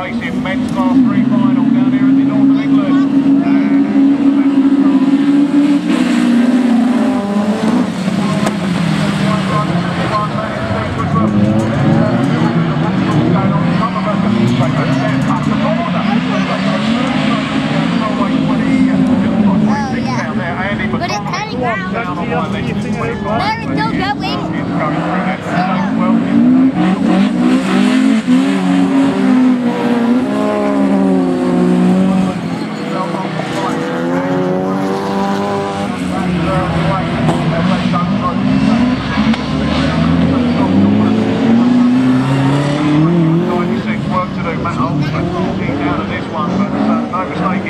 racing men's class 3 final down here in the north of England. Andy McCormick down on one of these 25. Verstappen.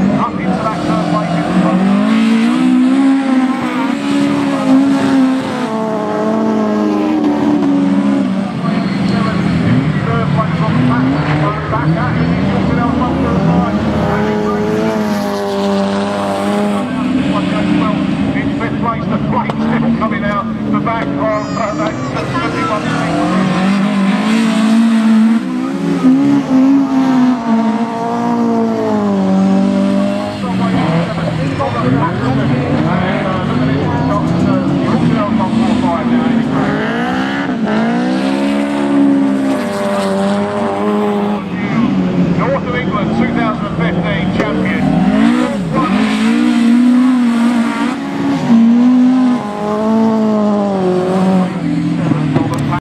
Not